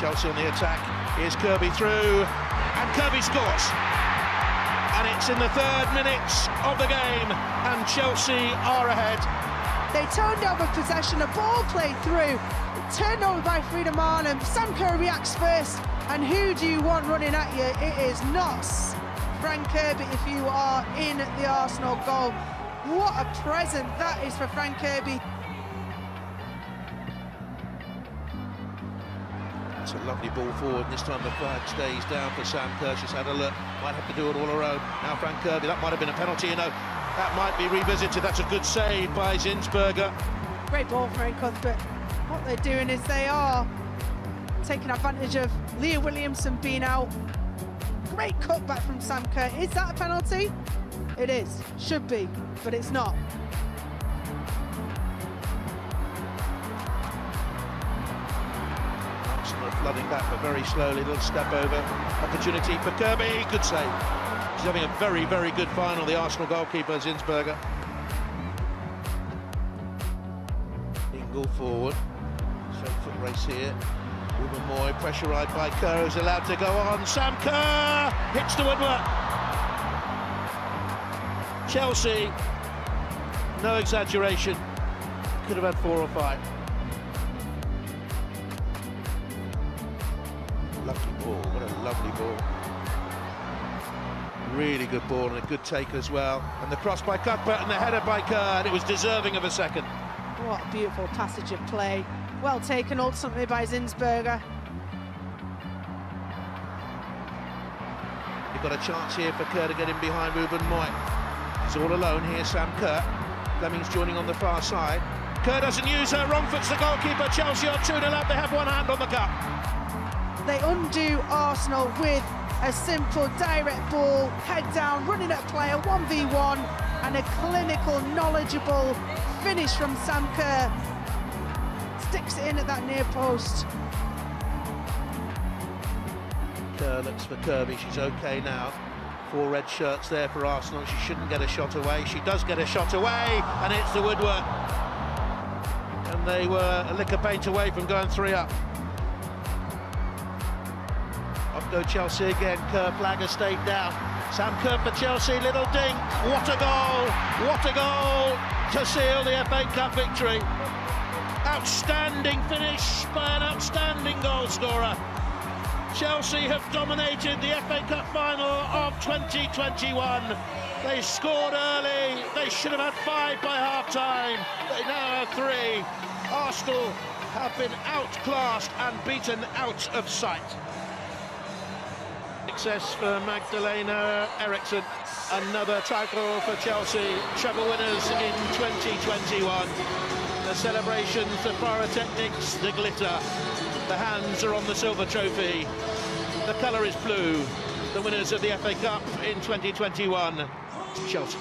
Chelsea on the attack. Here's Kirby through, and Kirby scores. And it's in the third minute of the game, and Chelsea are ahead. They turned over possession, a ball played through, turned over by Frida Maanum. Sam Kerr reacts first, and who do you want running at you? It is not Fran Kirby if you are in the Arsenal goal. What a present that is for Fran Kirby. It's a lovely ball forward, and this time the flag stays down for Sam Kerr. She's had a look, might have to do it all her own. Now Fran Kirby, that might have been a penalty, you know. That might be revisited. That's a good save by Zinsberger. Great ball from Ray Cuthbert. What they're doing is they are taking advantage of Leah Williamson being out. Great cutback from Sam Kerr. Is that a penalty? It is. Should be, but it's not. Arsenal flooding back, but very slowly. Little step over. Opportunity for Kirby. Good save. She's having a very, very good final, the Arsenal goalkeeper, Zinsberger. Ingle forward. Straight foot race here. Wubben-Moy, pressurised by Kerr, is allowed to go on. Sam Kerr hits the woodwork. Chelsea, no exaggeration, could have had four or five. Lovely ball, what a lovely ball. Really good ball and a good take as well. And the cross by Cuthbert and the header by Kerr, and it was deserving of a second. What a beautiful passage of play. Well taken ultimately by Zinsberger. You've got a chance here for Kerr to get in behind Wubben-Moy. He's all alone here, Sam Kerr. Fleming's joining on the far side. Kerr doesn't use her, wrong foot's the goalkeeper. Chelsea are 2 0 up, they have one hand on the cup. They undo Arsenal with a simple direct ball, head down, running at player, 1v1, and a clinical, knowledgeable finish from Sam Kerr. Sticks it in at that near post. Kerr looks for Kirby, she's okay now. Four red shirts there for Arsenal, she shouldn't get a shot away. She does get a shot away, and it's the woodwork. And they were a lick of paint away from going three up. Up go Chelsea again, Kerr flag has stayed down. Sam Kerr for Chelsea, little dink. What a goal! What a goal to seal the FA Cup victory. Outstanding finish by an outstanding goal scorer. Chelsea have dominated the FA Cup final of 2021. They scored early. They should have had five by half time. They now have three. Arsenal have been outclassed and beaten out of sight. Success for Magdalena Eriksson. Another title for Chelsea. Treble winners in 2021. The celebrations, the pyrotechnics, the glitter. The hands are on the silver trophy. The colour is blue. The winners of the FA Cup in 2021, Chelsea.